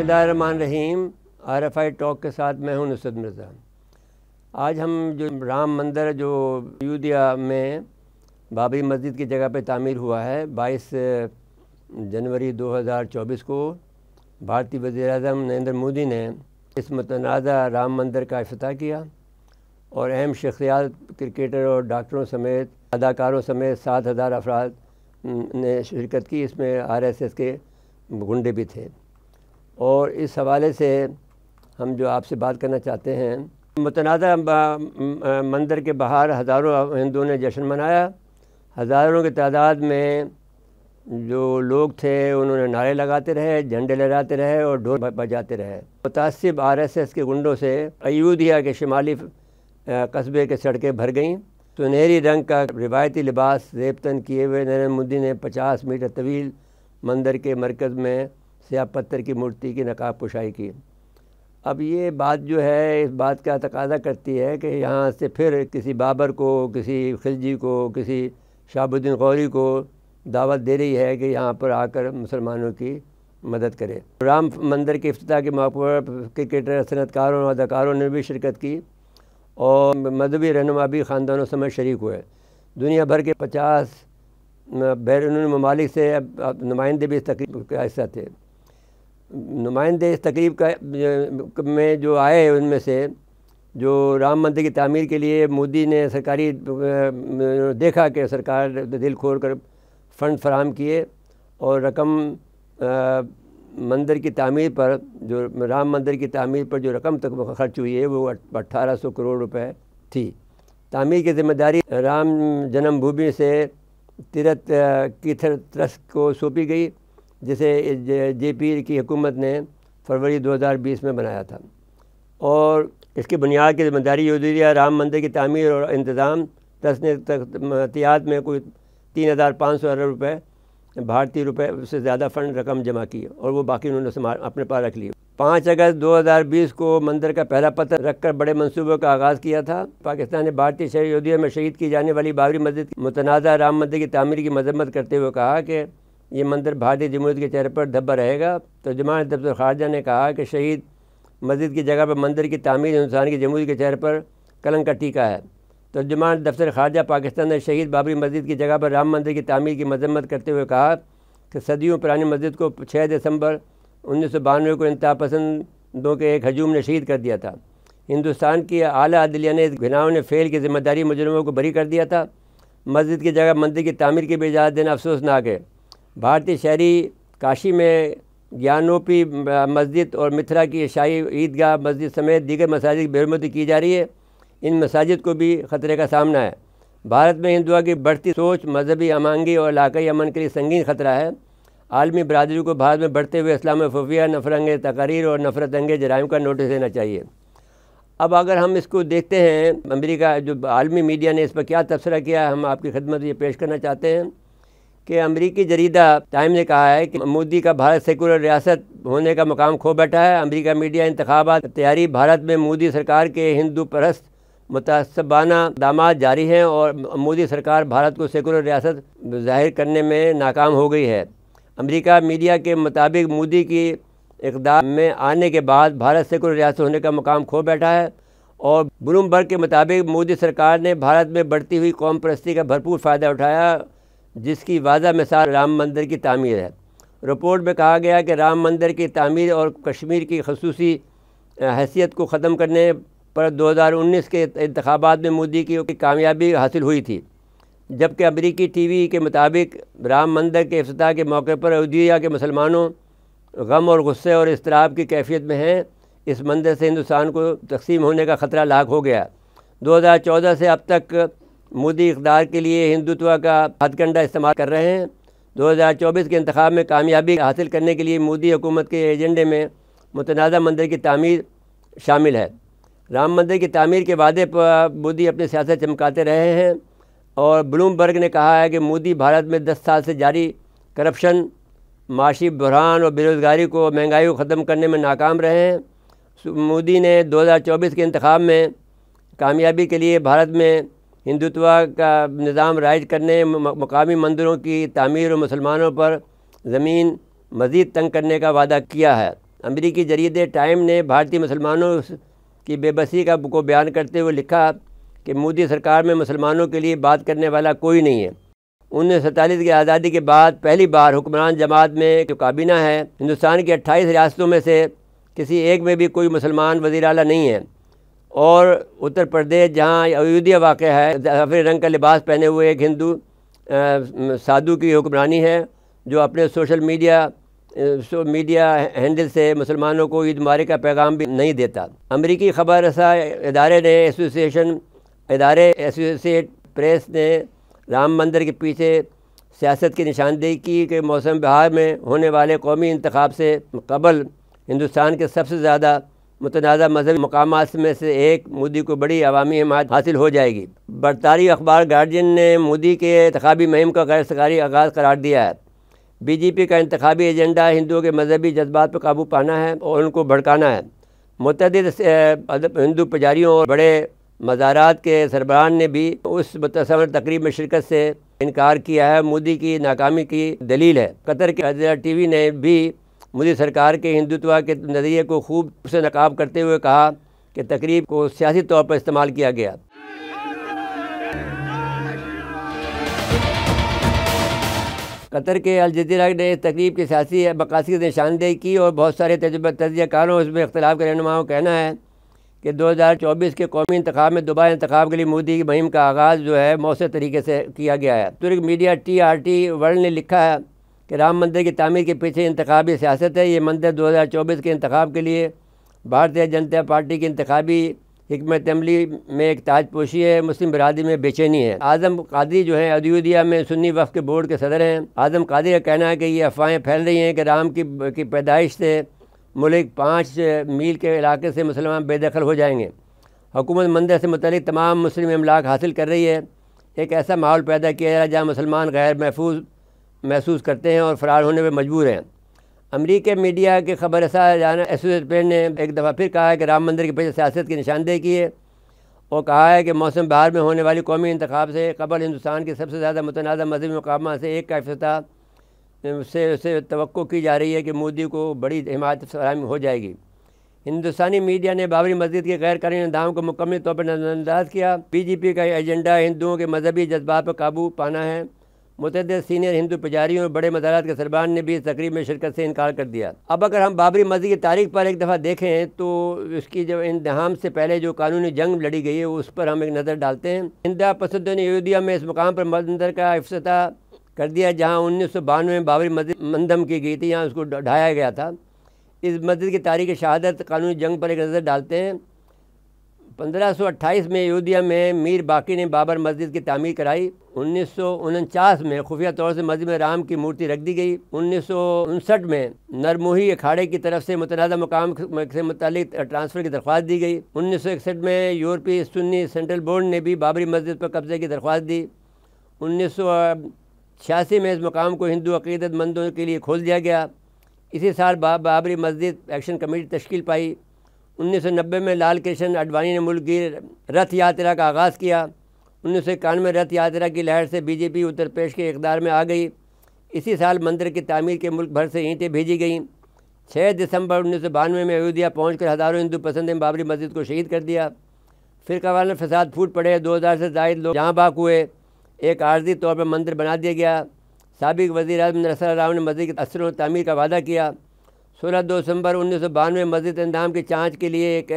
बसमीम are F I talk के साथ मैं हूँ नुसरत मिर्ज़ा। आज हम जो राम मंदिर जो अयोध्या में बाबरी मस्जिद की जगह पे तामीर हुआ है 22 जनवरी 2024 को भारतीय वजी अजम नरेंद्र मोदी ने इस मतनाज़ा राम मंदिर का अफ्ताह किया और अहम शख्सियात, क्रिकेटर और डॉक्टरों समेत, अदाकारों समेत सात हज़ार अफराद ने शिरकत की। इसमें आर एस एस के गुंडे भी थे। और इस हवाले से हम जो आपसे बात करना चाहते हैं, मतनाज़ा मंदिर के बाहर हज़ारों हिंदुओं ने जश्न मनाया। हज़ारों की तादाद में जो लोग थे, उन्होंने नारे लगाते रहे, झंडे लहराते रहे और ढोल बजाते रहे। मुतासिब आर एस एस के गुंडों से अयोध्या के शुमाली कस्बे के सड़कें भर गईं। सुनहरी रंग का रिवायती लिबास रेबतन किए हुए नरेंद्र मोदी ने 50 मीटर तवील मंदिर के मरकज़ में स्याह पत्थर की मूर्ति की नकाब पुशाई की। अब ये बात जो है, इस बात का तकाजा करती है कि यहाँ से फिर किसी बाबर को, किसी खिलजी को, किसी शाहबुद्दीन गौरी को दावत दे रही है कि यहाँ पर आकर मुसलमानों की मदद करे। राम मंदिर के अफ्ताह के मौके पर क्रिकेटर, सनतकारों और अदाकारों ने भी शिरकत की और मजहबी रहनुमा भी ख़ानदानों समय शरीक हुए। दुनिया भर के पचास बैरून ममालिक से नुमाइंदे भी इस तकरीब का हिस्सा थे। नुमाइंदे इस तकरीब का में जो आए उनमें से, जो राम मंदिर की तामीर के लिए मोदी ने सरकारी देखा कि सरकार दिल खोल कर फ़ंड फराम किए और रकम मंदिर की तामीर पर जो राम मंदिर की तामीर पर जो रकम तक खर्च हुई है वो अट्ठारह सौ करोड़ रुपए थी। तामीर की ज़िम्मेदारी राम जन्मभूमि से तीरथ की ट्रस्ट को सौंपी गई। जिसे जे पी की हुकूमत ने फरवरी 2020 में बनाया था। और इसकी बुनियाद की ज़िम्मेदारी योदिया राम मंदिर की तमीर और इंतज़ाम दस ने तख्तियात में कोई तीन हज़ार पाँच सौ अरब रुपये भारतीय रुपये से ज़्यादा फ़ंड रकम जमा की और वो बाकी उन्होंने अपने पास रख लिया पाँच अगस्त 2020 को मंदिर का पहला पत्थर रखकर बड़े मंसूबों का आगाज़ किया था। पाकिस्तान ने भारतीय शहर अयोध्या में शहीद की जाने वाली बाबरी मस्जिद मुतनाज़ा राम मंदिर की तमीर की मजम्मत करते हुए कहा कि ये मंदिर भारतीय जमहूरियत के चेहरे पर धब्बा रहेगा। तो जमान दफ्तर खारजा ने कहा कि शहीद मस्जिद की जगह पर मंदिर की तमीर हिंदुस्तान की जमहूरियत के चेहरे पर कलंक का टीका है। तो जमान दफ्तर खारजा पाकिस्तान ने शहीद बाबरी मस्जिद की जगह पर राम मंदिर की तमीर की मजम्मत करते हुए कहा कि सदियों पुरानी मस्जिद को छः दिसंबर उन्नीस सौ बानवे को इंतहा पसंदों के एक हजूम ने शहीद कर दिया था। हिंदुस्तान की आला अदलिया ने घिनाव ने फेल की ज़िम्मेदारी मुजरमों को बरी कर दिया था। मस्जिद की जगह मंदिर की तमीर की भी इजाज़त देना अफसोसनाक है। भारतीय शहरी काशी में ज्ञानोपी मस्जिद और मिथरा की शाही ईदगाह मस्जिद समेत दीगर मसाजिद की बेरमती की जा रही है। इन मसाजिद को भी ख़तरे का सामना है। भारत में हिंदुआ की बढ़ती सोच, मजहबी अमांगी और इलाकई अमन के लिए संगीन ख़तरा है। आलमी बरदरी को भारत में बढ़ते हुए इस्लाम खुफिया नफरंग, तकारीर और नफरत अंगे जराइम का नोटिस देना चाहिए। अब अगर हम इसको देखते हैं, अमेरिका जो आलमी मीडिया ने इस पर क्या तबसरा किया हम आपकी खदमत ये पेश करना चाहते हैं। कि अमरीकी जरीदा टाइम ने कहा है कि मोदी का भारत सेकुलर रियासत होने का मुकाम खो बैठा है। अमरीका मीडिया इंतबात तैयारी, भारत में मोदी सरकार के हिंदू परस्त मुतसबाना दामाद जारी हैं और मोदी सरकार भारत को सेकुलर रियासत ज़ाहिर करने में नाकाम हो गई है। अमेरिका मीडिया के मुताबिक मोदी की इकदाम में आने के बाद भारत सेकुलर रियासत होने का मुकाम खो बैठा है और ब्लूमबर्ग के मुताबिक मोदी सरकार ने भारत में बढ़ती हुई कौम परस्ती का भरपूर फ़ायदा उठाया। जिसकी वाजह मिसाल राम मंदिर की तामीर है। रिपोर्ट में कहा गया कि राम मंदिर की तामीर और कश्मीर की खसूसी हैसियत को ख़त्म करने पर 2019 के इंतबात में मोदी की कामयाबी हासिल हुई थी। जबकि अमरीकी टीवी के मुताबिक राम मंदिर के अफ्ताह के मौके पर अयोध्या के मुसलमानों गम और गुस्से और इसतराब की कैफियत में हैं। इस मंदिर से हिंदुस्तान को तकसीम होने का ख़तरा लाख हो गया। 2014 से अब तक मोदी इकदार के लिए हिंदुत्व का हथकंडा इस्तेमाल कर रहे हैं। 2024 के इंतखब में कामयाबी हासिल करने के लिए मोदी हुकूमत के एजेंडे में मुतनाज़ा मंदिर की तमीर शामिल है। राम मंदिर की तमीर के वादे पर मोदी अपनी सियासत चमकाते रहे हैं और ब्लूमबर्ग ने कहा है कि मोदी भारत में दस साल से जारी करप्शन, माशी बहरान और बेरोज़गारी को महँगाई को ख़त्म करने में नाकाम रहे हैं। मोदी ने 2024 के इंतखब में कामयाबी के लिए भारत में हिंदुत्व का निज़ाम राइज करने मकामी मंदिरों की तमीर और मुसलमानों पर ज़मीन मज़ीद तंग करने का वादा किया है। अमरीकी जरीद टाइम ने भारतीय मुसलमानों की बेबसी का को बयान करते हुए लिखा कि मोदी सरकार में मुसलमानों के लिए बात करने वाला कोई नहीं है। उन्नीस सौ सैंतालीस की आज़ादी के बाद पहली बार हुक्मरान जमात में जो काबीना है। हिंदुस्तान की अट्ठाईस रियासतों में से किसी एक में भी कोई मुसलमान वजी अला नहीं है। और उत्तर प्रदेश, जहाँ अयोध्या वाक़ है, सफ़ेद रंग का लिबास पहने हुए एक हिंदू साधु की हुक्मरानी है, जो अपने social media so, media handle से मुसलमानों को ईद मारे का पैगाम भी नहीं देता। अमरीकी खबर रसा इदारे ने एसोसिएशन, इदारे एसोसिएट प्रेस ने राम मंदिर के पीछे सियासत की निशानदेही की कि मौसम बहार में होने वाले कौमी इंतखब से कबल हिंदुस्तान के सबसे ज़्यादा मुतनाज़ मजहबी मकाम में से एक मोदी को बड़ी अवामी हमायत हासिल हो जाएगी। बरतारी अखबार गार्जियन ने मोदी के इंतबी मुहिम का गैर सरकारी आगाज़ करार दिया है। बीजेपी का इंतबी एजेंडा हिंदुओं के मजहबी जज्बात पर काबू पाना है और उनको भड़काना है। मुतद हिंदू पुजारियों और बड़े मज़ारात के सरबराहान ने भी उस मुतसवर तकरीब में शिरकत से इनकार किया है। मोदी की नाकामी की दलील है। कतर के टी वी ने भी मोदी सरकार के हिंदुत्व के नज़रिए को खूब से नकाब करते हुए कहा कि तकरीब को सियासी तौर पर इस्तेमाल किया गया। कतर के अलजजीरा ने तकरीब की सियासी मकासी की निशानदेही की और बहुत सारे तजर्बाकारों उसमें अख्तिलाफ़ के रहनुमाओं कहना है कि 2024 के कौमी इंतखब में दोबारा इंतखब के लिए मोदी की मुहिम का आगाज़ जो है मौसर तरीके से किया गया है। तुर्क media T R T world ने लिखा है कि राम मंदिर की तमीर के पीछे इंतबी सियासत है, ये मंदिर 2024 के इंतखब के लिए, भारतीय जनता पार्टी की इंतबी हमत अमली में एक ताजपोशी है, मुस्लिम बरदरी में बेचैनी है। आज़म कादरी जो है अयोध्या में सुन्नी वफ़ के बोर्ड के सदर हैं। आज़म कादरी का कहना है कि ये अफवाहें फैल रही हैं कि राम की की पैदाइश से मुल्क पाँच मील के इलाके से मुसलमान बेदखल हो जाएँगे। हुकूमत मंदिर से मुतल तमाम मुस्लिम अमलाक हासिल कर रही है। एक ऐसा माहौल पैदा किया जा रहा है जहाँ मुसलमान गैर महफूज महसूस करते हैं और फ़रार होने पर मजबूर हैं। अमरीकी मीडिया की खबर ऐसा जाना एसोसिएट ने एक दफ़ा फिर कहा है कि राम मंदिर के पीछे सियासत की निशानदेही की है और कहा है कि मौसम बहार में होने वाली कौमी इंतखब से कबल हिंदुस्तान के सबसे ज़्यादा मुतनाज़ मजहबी मकाम से एक का अफ्ताह से उसे तो की जा रही है कि मोदी को बड़ी हिमायत फराहमी हो जाएगी। हिंदुस्तानी मीडिया ने बाबरी मस्जिद के गैर कानूनी को मुकम्मल तौर पर नज़रअंदाज किया। पीजीपी का एजेंडा हिंदुओं के मजहबी जज्बात पर काबू पाना है। मुतद सीनियर हिंदू पुजारियों और बड़े मदारात के सरबान ने भी इस तकरीब में शिरकत से इनकार कर दिया। अब अगर हम बाबरी मस्जिद की तारीख पर एक दफ़ा देखें तो इसकी जब इंतहाम से पहले जो कानूनी जंग लड़ी गई है, उस पर हम एक नज़र डालते हैं। हिंदा पसंद ने अयोध्या में इस मुकाम पर मंदिर का अफ्ताह कर दिया, जहाँ उन्नीस सौ बानवे में बाबरी मस्जिद मंदम की गई थी, यहाँ उसको ढाया गया था। इस मस्जिद की तारीख शहादत कानूनी जंग पर एक नज़र डालते हैं। पंद्रह सौ अट्ठाईस में अयोध्या में मीर बाकी ने बाबर मस्जिद की तामीर कराई। उन्नीस सौ उनचास में खुफिया तौर से मस्जिद में राम की मूर्ति रख दी गई। उन्नीस सौ उनसठ में नरमोही अखाड़े की तरफ़ से मुतनाज़ मकाम से मुतलिक ट्रांसफ़र की दरख्वास्त दी गई। उन्नीस सौ इकसठ में यूरोपीय सुन्नी सेंट्रल बोर्ड ने भी बाबरी मस्जिद पर कब्ज़े की दरख्वास्त दी। उन्नीस सौ छियासी में इस मकाम को हिंदू अकीदतमंदों के लिए खोल दिया गया। इसी साल बाबरी मस्जिद एक्शन कमेटी तश्कील पाई। उन्नीस सौ नब्बे में लाल कृष्ण अडवाणी ने मुल्क की रथ यात्रा का आगाज़ किया। उन्नीस सौ इक्यानवे रथ यात्रा की लहर से बीजेपी उत्तर प्रदेश के इकदार में आ गई। इसी साल मंदिर की तमीर के मुल्क भर से ईंटें भेजी गईं। छः दिसंबर उन्नीस सौ बानवे में अयोध्या पहुँच हज़ारों हिंदू पसंद ने बाबरी मस्जिद को शहीद कर दिया। फिर कवाल फसाद फूट पड़े, दो हज़ार से जायद लोग जहाँ बाक हुए। एक आर्जी तौर पर मंदिर बना दिया गया। सबक वजी अजम नसर राव ने मस्जिद के असर तमीर का वादा किया। सोलह दिसंबर उन्नीस सौ बानवे मस्जिद इंदाम की जाँच के लिए एक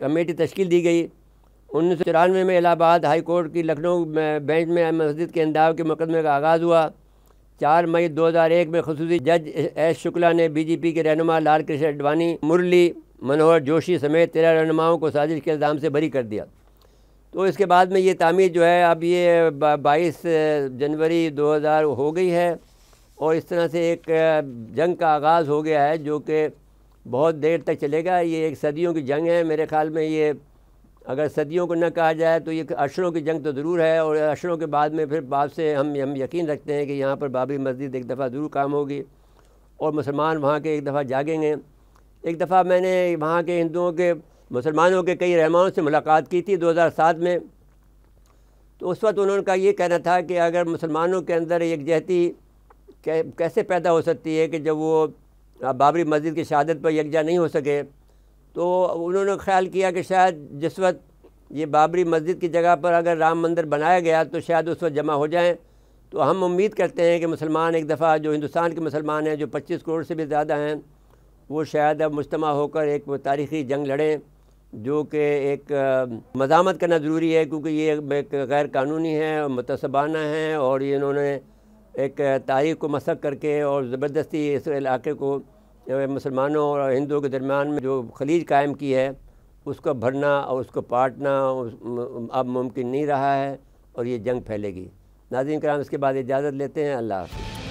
कमेटी तश्कील दी गई। उन्नीस सौ चौरानवे में इलाहाबाद हाई कोर्ट की लखनऊ बेंच में मस्जिद के इंदाव के मुकदमे का आगाज़ हुआ। चार मई 2001 में खसूसी जज एस शुक्ला ने बीजेपी के रहनुमा लाल कृष्ण अडवाणी, मुरली, मनोहर जोशी समेत तेरह रहनुमाओं को साजिश के इल्ज़ाम से बरी कर दिया। तो इसके बाद में ये तामीर जो है, अब ये बाईस जनवरी 2000 हो गई है। और इस तरह से एक जंग का आगाज़ हो गया है, जो कि बहुत देर तक चलेगा। ये एक सदियों की जंग है, मेरे ख्याल में ये, अगर सदियों को न कहा जाए तो ये अशरों की जंग तो ज़रूर है, और अशरों के बाद में फिर बाद से हम हम यकीन रखते हैं कि यहाँ पर बाबरी मस्जिद एक दफ़ा ज़रूर काम होगी, और मुसलमान वहाँ के एक दफ़ा जागेंगे। एक दफ़ा मैंने वहाँ के हिंदुओं के, मुसलमानों के कई रहमानों से मुलाकात की थी 2007 में। तो उस वक्त उन्होंने का ये कहना था कि अगर मुसलमानों के अंदर एक जहती कैसे पैदा हो सकती है कि जब वो बाबरी मस्जिद की शहादत पर यकजा नहीं हो सके? तो उन्होंने ख्याल किया कि शायद जिस वक्त ये बाबरी मस्जिद की जगह पर अगर राम मंदिर बनाया गया तो शायद उस वक्त जमा हो जाएँ। तो हम उम्मीद करते हैं कि मुसलमान एक दफ़ा जो हिंदुस्तान के मुसलमान हैं, जो 25 करोड़ से भी ज़्यादा हैं, वो शायद अब मुजतमा होकर एक तारीख़ी जंग लड़ें, जो कि एक मजामत करना ज़रूरी है, क्योंकि ये एक गैर कानूनी है, मतसबाना है, और ये इन्होंने एक तारीख को मसक करके और ज़बरदस्ती इस इलाके को मुसलमानों और हिंदुओं के दरमियान में जो खलीज कायम की है, उसको भरना और उसको पाटना अब मुमकिन नहीं रहा है और ये जंग फैलेगी। नाजिन कराम, इसके बाद इजाज़त लेते हैं। अल्लाह हाफ़